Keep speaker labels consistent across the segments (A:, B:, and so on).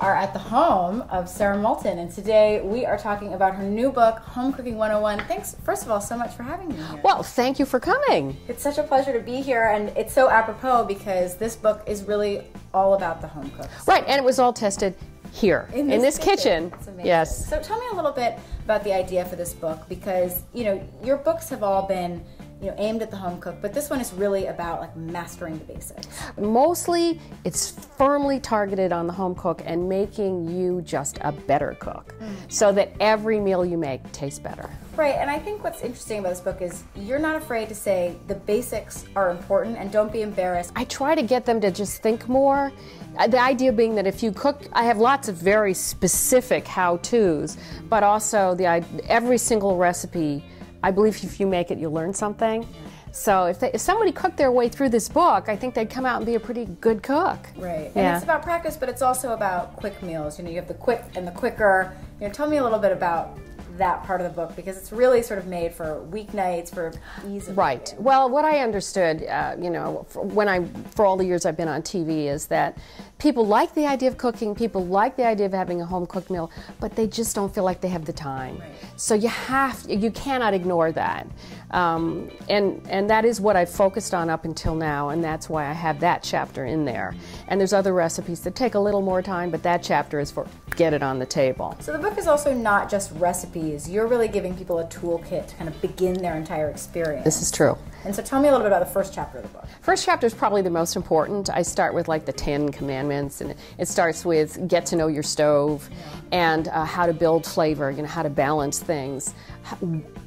A: are at the home of Sara Moulton, and today we are talking about her new book, Home Cooking 101. Thanks, first of all, so much for having me here.
B: Well, thank you for coming.
A: It's such a pleasure to be here, and it's so apropos because this book is really all about the home cook.
B: Right, and it was all tested here in this, in this kitchen.
A: kitchen.
B: Yes.
A: So tell me a little bit about the idea for this book because you know your books have all been you know aimed at the home cook but this one is really about like mastering the basics.
B: Mostly it's firmly targeted on the home cook and making you just a better cook mm. so that every meal you make tastes better.
A: Right and i think what's interesting about this book is you're not afraid to say the basics are important and don't be embarrassed.
B: I try to get them to just think more. Uh, the idea being that if you cook i have lots of very specific how-to's but also the every single recipe I believe if you make it, you'll learn something. So if, they, if somebody cooked their way through this book, I think they'd come out and be a pretty good cook.
A: Right. Yeah. And it's about practice, but it's also about quick meals. You know, you have the quick and the quicker. You know, tell me a little bit about that part of the book because it's really sort of made for weeknights for ease of
B: right well what i understood uh, you know when i for all the years i've been on tv is that people like the idea of cooking people like the idea of having a home cooked meal but they just don't feel like they have the time right. so you have you cannot ignore that um, and and that is what i've focused on up until now and that's why i have that chapter in there and there's other recipes that take a little more time but that chapter is for get it on the table
A: so the book is also not just recipes you're really giving people a toolkit to kind of begin their entire experience.
B: This is true.
A: And so tell me a little bit about the first chapter of the book.
B: First chapter is probably the most important. I start with like the Ten Commandments, and it starts with get to know your stove and uh, how to build flavor, you know, how to balance things.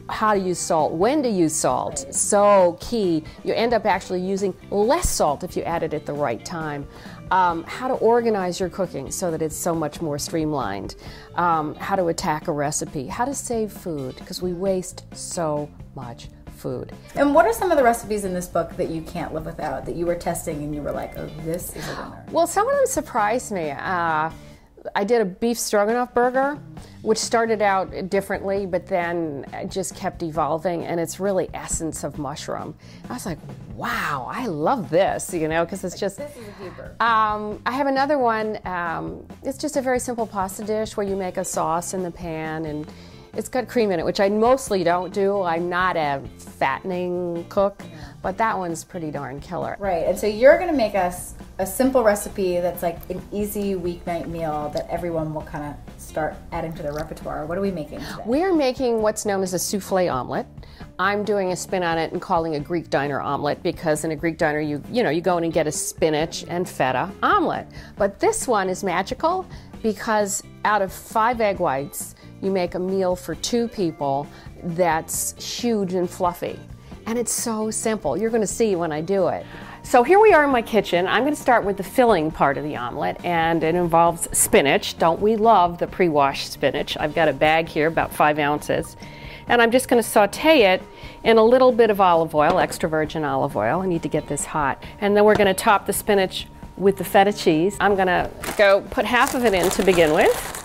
B: How, to use salt, when to use salt, so key. You end up actually using less salt if you add it at the right time um, how to organize your cooking so that it's so much more streamlined, um, how to attack a recipe, how to save food, because we waste so much food.
A: And what are some of the recipes in this book that you can't live without, that you were testing and you were like, oh, this is a winner?
B: Well, some of them surprised me. Uh, I did a beef stroganoff burger, which started out differently, but then just kept evolving, and it's really essence of mushroom. I was like, wow, I love this, you know, because it's just.
A: This is a keeper.
B: Um, I have another one. Um, it's just a very simple pasta dish where you make a sauce in the pan and it's got cream in it, which I mostly don't do. I'm not a fattening cook, but that one's pretty darn killer.
A: Right, and so you're going to make us a simple recipe that's like an easy weeknight meal that everyone will kind of start adding to their repertoire. What are we making today?
B: We're making what's known as a souffle omelet. I'm doing a spin on it and calling a Greek diner omelet because in a Greek diner you you know you go in and get a spinach and feta omelet. But this one is magical because out of 5 egg whites you make a meal for two people that's huge and fluffy. And it's so simple. You're going to see when I do it. So here we are in my kitchen. I'm going to start with the filling part of the omelet, and it involves spinach. Don't we love the pre-washed spinach? I've got a bag here, about five ounces. And I'm just going to saute it in a little bit of olive oil, extra virgin olive oil. I need to get this hot. And then we're going to top the spinach with the feta cheese. I'm going to go put half of it in to begin with.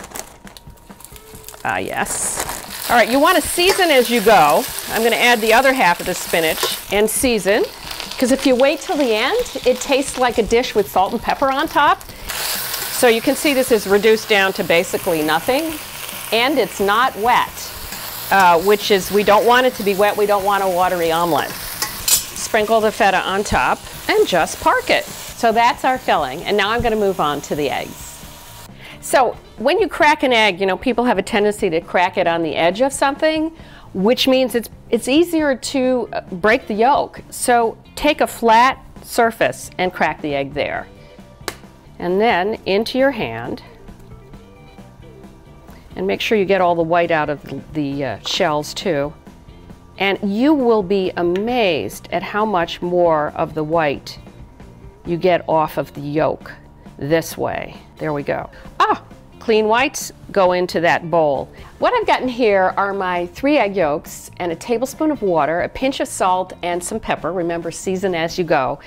B: Ah, yes. All right, you want to season as you go. I'm going to add the other half of the spinach and season. Because if you wait till the end, it tastes like a dish with salt and pepper on top. So you can see this is reduced down to basically nothing. And it's not wet, uh, which is, we don't want it to be wet. We don't want a watery omelet. Sprinkle the feta on top and just park it. So that's our filling. And now I'm going to move on to the eggs. So when you crack an egg, you know, people have a tendency to crack it on the edge of something which means it's, it's easier to uh, break the yolk. So take a flat surface and crack the egg there. And then into your hand, and make sure you get all the white out of the uh, shells too. And you will be amazed at how much more of the white you get off of the yolk this way. There we go. Clean whites go into that bowl. What I've gotten here are my three egg yolks and a tablespoon of water, a pinch of salt, and some pepper. Remember, season as you go.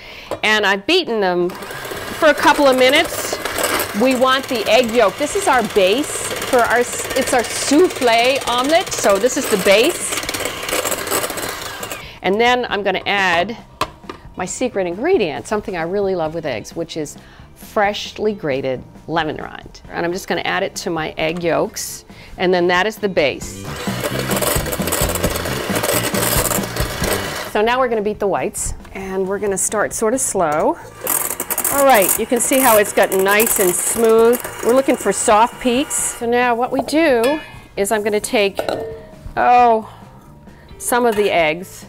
B: And I've beaten them for a couple of minutes. We want the egg yolk. This is our base for our, it's our souffle omelet, so this is the base. And then I'm gonna add my secret ingredient, something I really love with eggs, which is freshly grated lemon rind. And I'm just going to add it to my egg yolks, and then that is the base. So now we're going to beat the whites, and we're going to start sort of slow. All right, you can see how it's gotten nice and smooth. We're looking for soft peaks. So now what we do is I'm going to take, oh, some of the eggs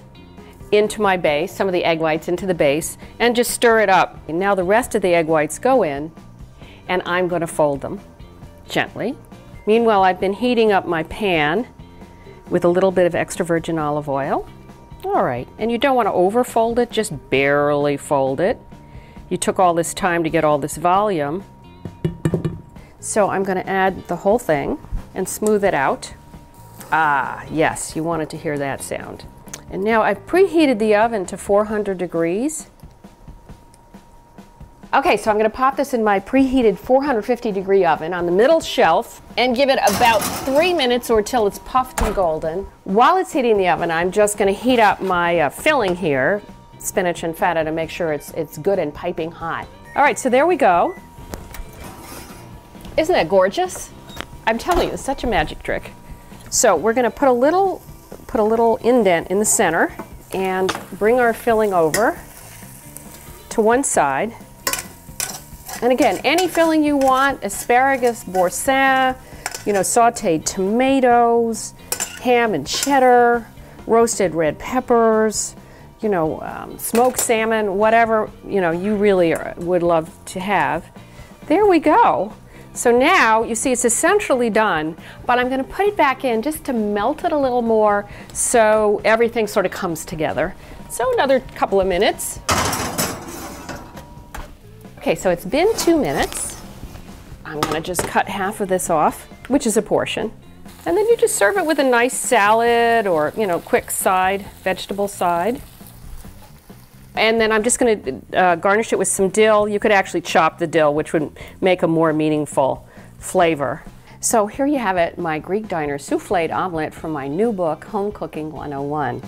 B: into my base, some of the egg whites into the base, and just stir it up. And now the rest of the egg whites go in, and I'm going to fold them gently. Meanwhile, I've been heating up my pan with a little bit of extra virgin olive oil. All right, and you don't want to overfold it, just barely fold it. You took all this time to get all this volume. So I'm going to add the whole thing and smooth it out. Ah, yes, you wanted to hear that sound. And now I've preheated the oven to 400 degrees. Okay, so I'm gonna pop this in my preheated 450 degree oven on the middle shelf and give it about three minutes or till it's puffed and golden. While it's heating the oven, I'm just gonna heat up my uh, filling here, spinach and feta to make sure it's, it's good and piping hot. All right, so there we go. Isn't that gorgeous? I'm telling you, it's such a magic trick. So we're gonna put a little put a little indent in the center and bring our filling over to one side. And again, any filling you want, asparagus, boursin, you know, sauteed tomatoes, ham and cheddar, roasted red peppers, you know, um, smoked salmon, whatever, you know, you really are, would love to have. There we go. So now you see it's essentially done, but I'm going to put it back in just to melt it a little more so everything sort of comes together. So another couple of minutes. Okay, so it's been two minutes. I'm going to just cut half of this off, which is a portion. And then you just serve it with a nice salad or, you know, quick side, vegetable side. And then I'm just going to uh, garnish it with some dill. You could actually chop the dill, which would make a more meaningful flavor. So here you have it, my Greek diner souffled omelet from my new book, Home Cooking 101.